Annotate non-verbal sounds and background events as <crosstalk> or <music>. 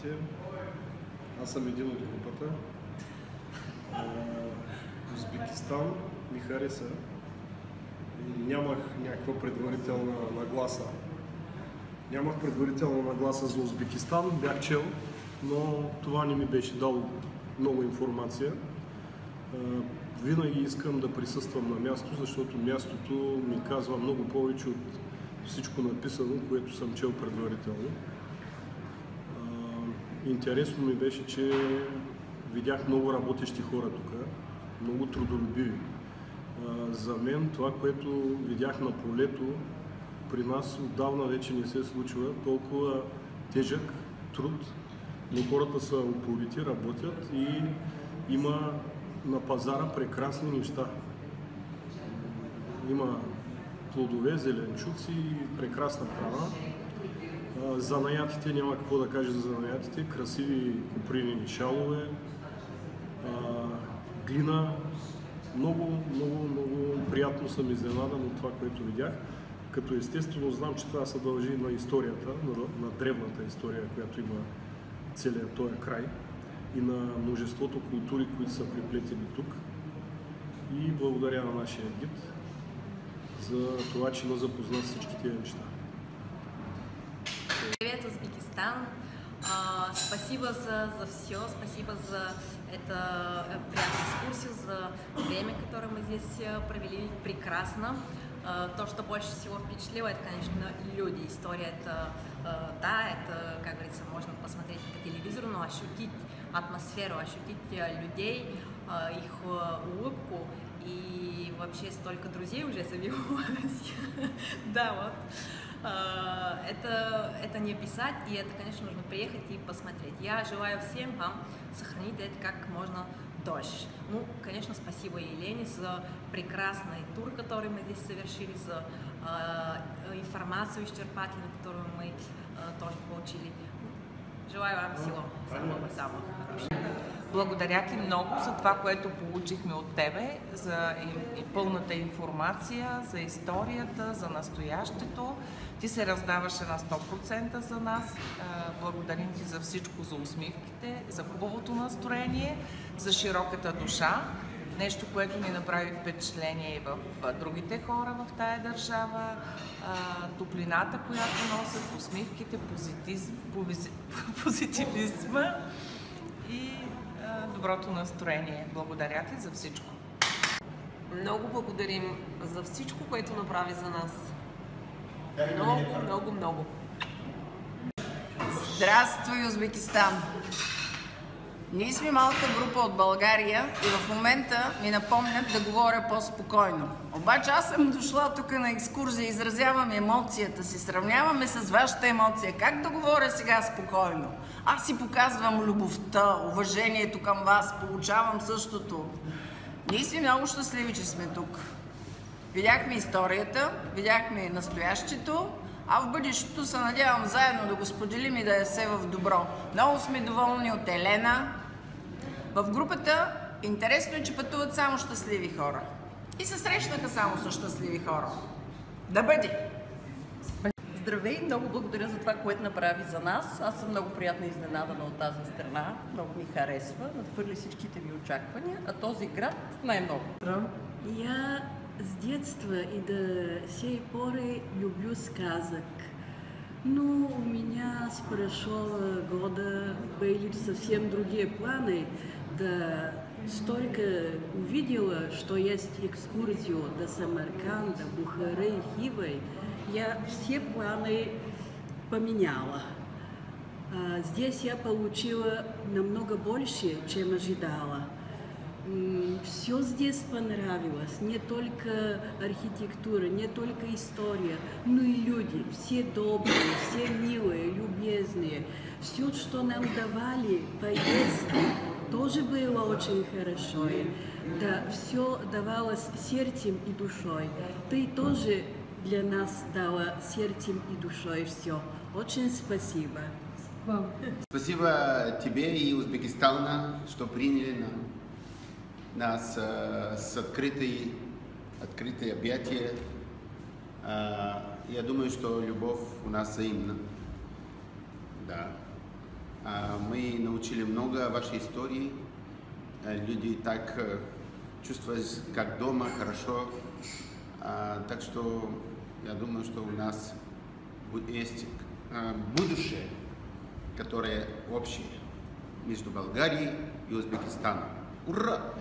Здравейте! Аз съм един от групата. Узбекистан ми хареса нямах някаква предварителна нагласа. Нямах предварителна нагласа за Узбекистан, бях чел, но това не ми беше дало много информация. Винаги искам да присъствам на място, защото мястото ми казва много повече от всичко написано, което съм чел предварително. Интересно ми беше, че видях много работещи хора тук, много трудолюбиви. За мен това, което видях на полето, при нас отдавна вече не се случва толкова тежък труд, но хората са упорити, работят и има на пазара прекрасни неща. Има плодове, зеленчуци, прекрасна храна. Занаятите, няма какво да кажа за занаятите. Красиви купринени шалове, глина. Много, много, много приятно съм изненадан от това, което видях. Като естествено знам, че това се дължи на историята, на, на древната история, която има целият този край и на множеството култури, които са приплетени тук. И благодаря на нашия гид за това, че ме запозна с всички тези неща. Привет, Узбекистан! А, спасибо за, за все, спасибо за это приятную экскурсию, за время, которое мы здесь провели прекрасно. А, то, что больше всего впечатлило, это, конечно, люди. История это, а, да, это, как говорится, можно посмотреть по телевизору, но ощутить атмосферу, ощутить людей, их улыбку и вообще столько друзей уже завелось. <laughs> да, вот. Это, это не писать, и это, конечно, нужно приехать и посмотреть. Я желаю всем вам сохранить это как можно дольше. Ну, конечно, спасибо Елене за прекрасный тур, который мы здесь совершили, за э, информацию исчерпательную, которую мы э, тоже получили. Желаю вам всего самого-самого хорошего. Благодаря ти много за това, което получихме от тебе, за и, пълната информация, за историята, за настоящето. Ти се раздаваше на 100% за нас. Благодарим ти за всичко, за усмивките, за хубавото настроение, за широката душа. Нещо, което ни направи впечатление и в другите хора в тая държава. Топлината, която носят, усмивките, <laughs> позитивизма и доброто настроение. Благодаря ти за всичко. Много благодарим за всичко, което направи за нас. Много, много, много. Здравствуй, Узбекистан! Ние сме малка група от България и в момента ми напомнят да говоря по-спокойно. Обаче аз съм дошла тук на екскурзия, изразявам емоцията си, сравняваме с вашата емоция. Как да говоря сега спокойно? Аз си показвам любовта, уважението към вас, получавам същото. Ние сме много щастливи, че сме тук. Видяхме историята, видяхме настоящето, а в бъдещето се надявам заедно да го споделим и да е все в добро. Много сме доволни от Елена. В групата интересно е, че пътуват само щастливи хора. И се срещнаха само с щастливи хора. Да бъде! Здравей, много благодаря за това, което направи за нас. Аз съм много приятно изненадана от тази страна. Много ми харесва, надхвърли всичките ми очаквания, а този град най-много. Я с детства и до сей поры люблю сказок. Ну, у меня с прошлого года были совсем другие планы. Да столько увидела, что есть экскурсию до Самарканда, Бухары, Хивы. Я все планы поменяла. Здесь я получила намного больше, чем ожидала. Все здесь понравилось, не только архитектура, не только история, но и люди, все добрые, все милые, любезные. Все, что нам давали поездки, тоже было очень хорошо. Да, все давалось сердцем и душой. Ты тоже для нас дала сердцем и душой все. Очень спасибо. Спасибо тебе и Узбекистану, что приняли нам нас а, с открытой, открытой объятия. А, я думаю, что любовь у нас взаимна. Да. А, Мы научили много вашей истории. Люди так э, чувствуют, как дома, хорошо. Так что я думаю, что у нас есть будущее, которое общее между Болгарией и Узбекистаном. Ура!